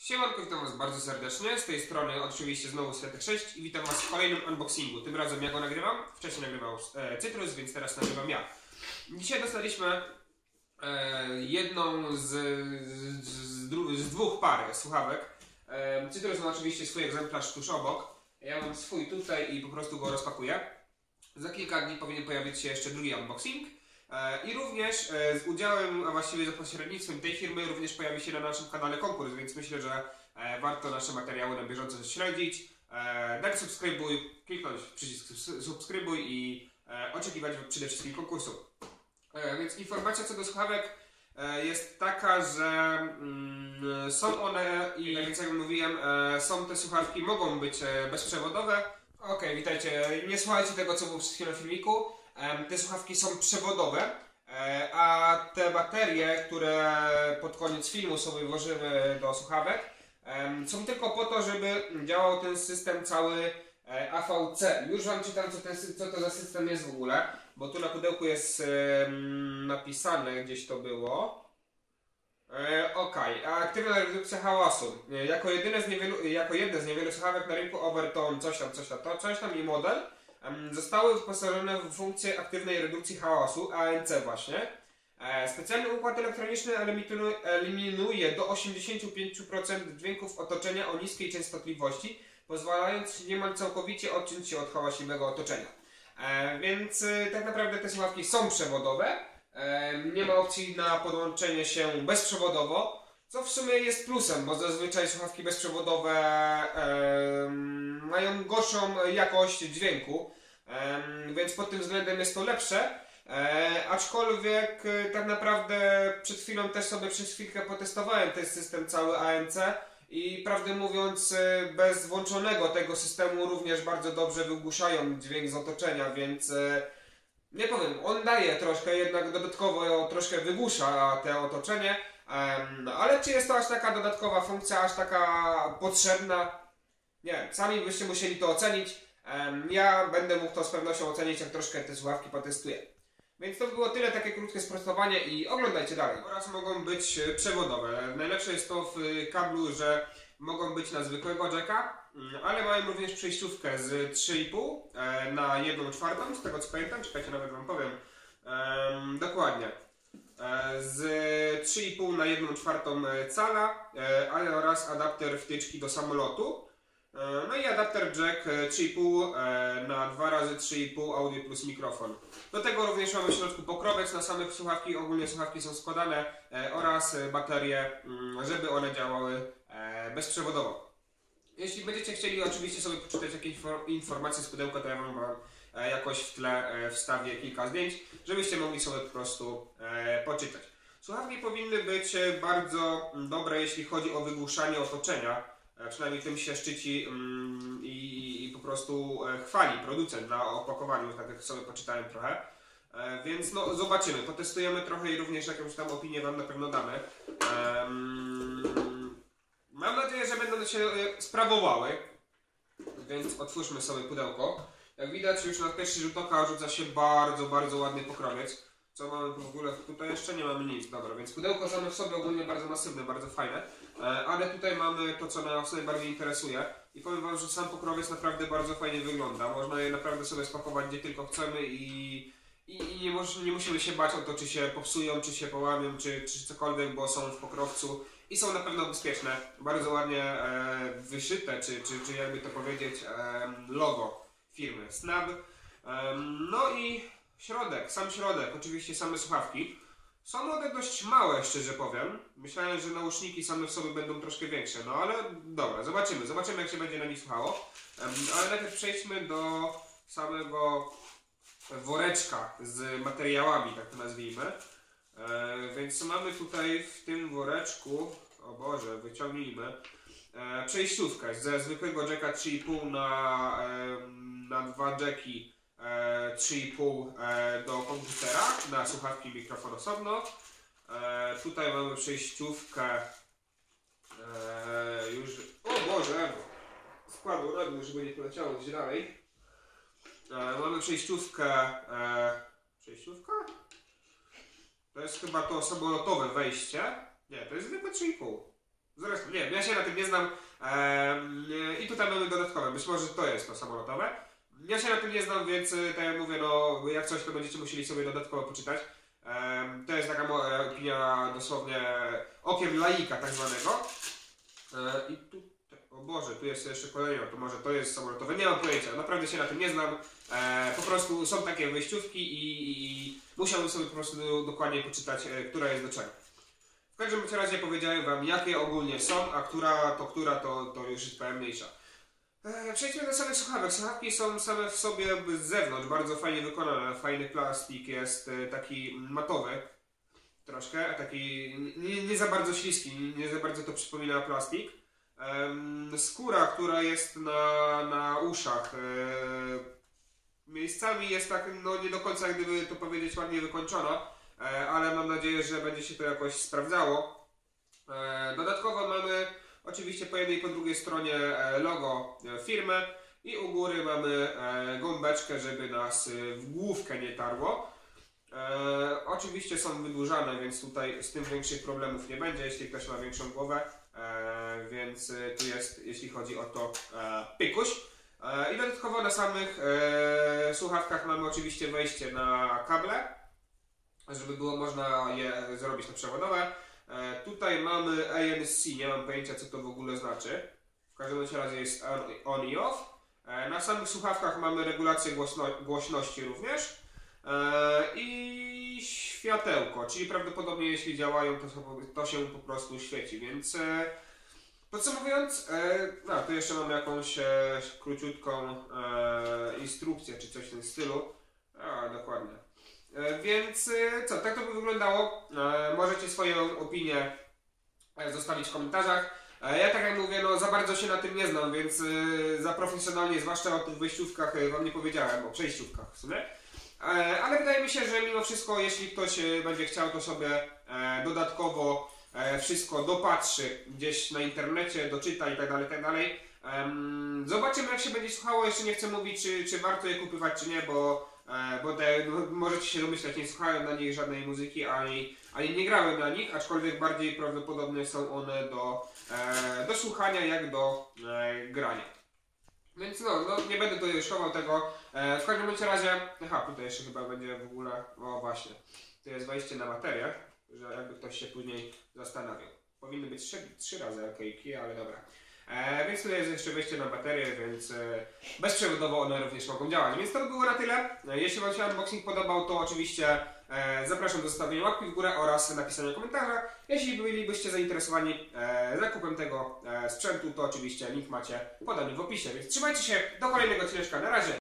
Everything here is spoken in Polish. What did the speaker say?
Siemanko, witam Was bardzo serdecznie. Z tej strony oczywiście znowu Svetek 6 i witam Was w kolejnym unboxingu. Tym razem ja go nagrywam. Wcześniej nagrywał e, Cytrus, więc teraz nagrywam ja. Dzisiaj dostaliśmy e, jedną z, z, z, z dwóch par słuchawek. E, Cytrus ma oczywiście swój egzemplarz tuż obok. Ja mam swój tutaj i po prostu go rozpakuję. Za kilka dni powinien pojawić się jeszcze drugi unboxing. E, I również e, z udziałem, a właściwie za pośrednictwem tej firmy, również pojawi się na naszym kanale konkurs, więc myślę, że e, warto nasze materiały na bieżąco śledzić. Daj subskrybuj, kliknąć przycisk subs- subskrybuj i oczekiwać przede wszystkim konkursu. Więc informacja co do słuchawek jest taka, że mm, są one i tak jak mówiłem, są te słuchawki, mogą być bezprzewodowe. Okej, witajcie. Nie słuchajcie tego, co było przed chwilą w filmiku. Te słuchawki są przewodowe, e, a te baterie, które pod koniec filmu sobie włożymy do słuchawek, są tylko po to, żeby działał ten system cały e, AVC. Już Wam czytam, co, ten, co to za system jest w ogóle, bo tu na pudełku jest napisane, gdzieś to było. E, a aktywna redukcja hałasu. Jako, jedyne z niewielu, jako jedne z niewielu słuchawek na rynku Overtone, coś tam, coś tam, to, coś tam i model zostały wyposażone w funkcję aktywnej redukcji hałasu, ANC właśnie. E, Specjalny układ elektroniczny eliminuje, do 85% dźwięków otoczenia o niskiej częstotliwości, pozwalając niemal całkowicie odciąć się od hałaśliwego otoczenia. E, Więc e, tak naprawdę te słuchawki są przewodowe. Nie ma opcji na podłączenie się bezprzewodowo, co w sumie jest plusem, bo zazwyczaj słuchawki bezprzewodowe em, mają gorszą jakość dźwięku, em, więc pod tym względem jest to lepsze. E, aczkolwiek e, tak naprawdę przed chwilą też sobie przez chwilkę potestowałem ten system cały ANC i prawdę mówiąc e, bez włączonego tego systemu również bardzo dobrze wygłuszają dźwięk z otoczenia, więc e, nie powiem, on daje troszkę, jednak dodatkowo troszkę wygłusza te otoczenie, ale czy jest to aż taka dodatkowa funkcja, aż taka potrzebna? Nie, sami byście musieli to ocenić. Ja będę mógł to z pewnością ocenić, jak troszkę te słuchawki potestuję. Więc to było tyle, takie krótkie sprostowanie i oglądajcie dalej. Oraz mogą być e, przewodowe. Najlepsze jest to w e, kablu, że mogą być na zwykłego jacka, mm, ale mają również przejściówkę z 3,5 e, na 1 czwartą, z tego co pamiętam, czekajcie, nawet wam powiem. Em, dokładnie. Z 3,5 na 1 czwartą e, cala, e, oraz adapter wtyczki do samolotu. E, No i adapter jack e, 3,5 e, na 2 razy 3,5 audio plus mikrofon. Do tego również mamy w środku pokrowiec na samych słuchawki, ogólnie słuchawki są składane oraz baterie, mm, żeby one działały bezprzewodowo. Jeśli będziecie chcieli oczywiście sobie poczytać jakieś infor- informacje z pudełka, to ja wam jakoś w tle e, wstawię kilka zdjęć, żebyście mogli sobie po prostu e, poczytać. Słuchawki powinny być e, bardzo mm, dobre, jeśli chodzi o wygłuszanie otoczenia. E, Przynajmniej tym się szczyci mm, i, i po prostu e, chwali producent na opakowaniu, tak jak sobie poczytałem trochę. E, Więc no zobaczymy, potestujemy trochę i również jakąś tam opinię Wam na pewno damy. Mam nadzieję, że będą się e, sprawowały. Więc otwórzmy sobie pudełko. Jak widać już na pierwszy rzut oka rzuca się bardzo, bardzo ładny pokrowiec. Co mamy w ogóle? Tutaj jeszcze nie mamy nic. Dobra, więc pudełko same w sobie ogólnie bardzo masywne, bardzo fajne. E, Ale tutaj mamy to, co nas najbardziej interesuje. I powiem Wam, że sam pokrowiec naprawdę bardzo fajnie wygląda. Można je naprawdę sobie spakować gdzie tylko chcemy i, i, nie, mus, nie musimy się bać o to, czy się popsują, czy się połamią, czy, czy cokolwiek, bo są w pokrowcu i są na pewno bezpieczne. Bardzo ładnie e, wyszyte, czy, czy, czy jakby to powiedzieć, e, logo firmy Snap. Em, no i środek, sam środek, oczywiście same słuchawki. Są one dość małe, szczerze powiem. Myślałem, że nauszniki same w sobie będą troszkę większe, no ale dobra, zobaczymy. Zobaczymy, jak się będzie na nich słuchało. Ale najpierw przejdźmy do samego woreczka z materiałami, tak to nazwijmy. E, więc mamy tutaj w tym woreczku, o Boże, wyciągnijmy, e, przejściówkę ze zwykłego jacka 3,5 na, na dwa jacki e, 3,5 e, do komputera, na słuchawki mikrofon osobno. E, tutaj mamy przejściówkę e, już, o Boże, składło na dół, żeby nie poleciało gdzieś dalej. E, mamy przejściówkę, e, przejściówka? To jest chyba to samolotowe wejście. Nie, to jest zwykłe 3,5. Zresztą, nie ja się na tym nie znam. I tutaj mamy dodatkowe, być może to jest to samolotowe. Ja się na tym nie znam, więc y, tak jak mówię, no jak coś, to będziecie musieli sobie dodatkowo poczytać. To jest taka moja opinia dosłownie okiem laika tak zwanego. E, I tu, o Boże, tu jest jeszcze kolejna, to może to jest samolotowe, nie mam pojęcia, naprawdę się na tym nie znam. E, po prostu są takie wyjściówki i, i musiałbym sobie po prostu dokładnie poczytać, e, która jest do czego. W każdym razie powiedziałem wam, jakie ogólnie są, a która to która, to, to już jest mniejsza. E, Przejdźmy do samych słuchawek. Słuchawki są same w sobie z zewnątrz bardzo fajnie wykonane. Fajny plastik jest e, taki matowy troszkę, taki nie, nie za bardzo śliski, nie za bardzo to przypomina plastik. Em, skóra, która jest na, na uszach, e, miejscami jest tak, no nie do końca gdyby to powiedzieć ładnie wykończona, ale mam nadzieję, że będzie się to jakoś sprawdzało. E, dodatkowo mamy oczywiście po jednej i po drugiej stronie e, logo e, firmy i u góry mamy e, gąbeczkę, żeby nas e, w główkę nie tarło. E, oczywiście są wydłużane, więc tutaj z tym większych problemów nie będzie, jeśli ktoś ma większą głowę. E, więc e, tu jest, jeśli chodzi o to, e, pykuś. E, I dodatkowo na samych e, słuchawkach mamy oczywiście wejście na kable, żeby było można je zrobić na przewodowe. E, tutaj mamy ANC, nie mam pojęcia co to w ogóle znaczy. W każdym razie jest on, i off. E, na samych słuchawkach mamy regulację głośno, głośności również. E, I światełko, czyli prawdopodobnie jeśli działają, to, to się po prostu świeci, więc podsumowując, no, tu jeszcze mamy jakąś króciutką instrukcję, czy coś w tym stylu. A, dokładnie. E, więc e, co, tak to by wyglądało. E, możecie swoją opinię zostawić w komentarzach. Ja tak jak mówię, no za bardzo się na tym nie znam, więc za profesjonalnie, zwłaszcza o tych wyjściówkach, wam nie powiedziałem, o przejściówkach w sumie. Ale wydaje mi się, że mimo wszystko, jeśli ktoś będzie chciał, to sobie dodatkowo wszystko dopatrzy gdzieś na internecie, doczyta i tak Zobaczymy jak się będzie słuchało, jeszcze nie chcę mówić czy, czy warto je kupywać czy nie, bo, e, bo te, no, możecie się domyśleć, nie słuchałem na nich żadnej muzyki, ani, ani nie grałem na nich, aczkolwiek bardziej prawdopodobnie są one do, e, do słuchania jak do e, grania. Więc no, no, nie będę tutaj już chował tego. W każdym razie, aha, tutaj jeszcze chyba będzie w ogóle, o właśnie, to jest wejście na materię, że jakby ktoś się później zastanawiał. Powinny być trzy, trzy razy okejki, ale dobra. E, więc tutaj jest jeszcze wejście na baterię, więc e, bezprzewodowo one również mogą działać. Więc to by było na tyle. E, jeśli Wam się unboxing podobał, to oczywiście zapraszam do zostawienia łapki w górę oraz napisania komentarza. Jeśli bylibyście zainteresowani zakupem tego sprzętu, to oczywiście link macie podany w opisie. Więc trzymajcie się, do kolejnego odcinka. Na razie!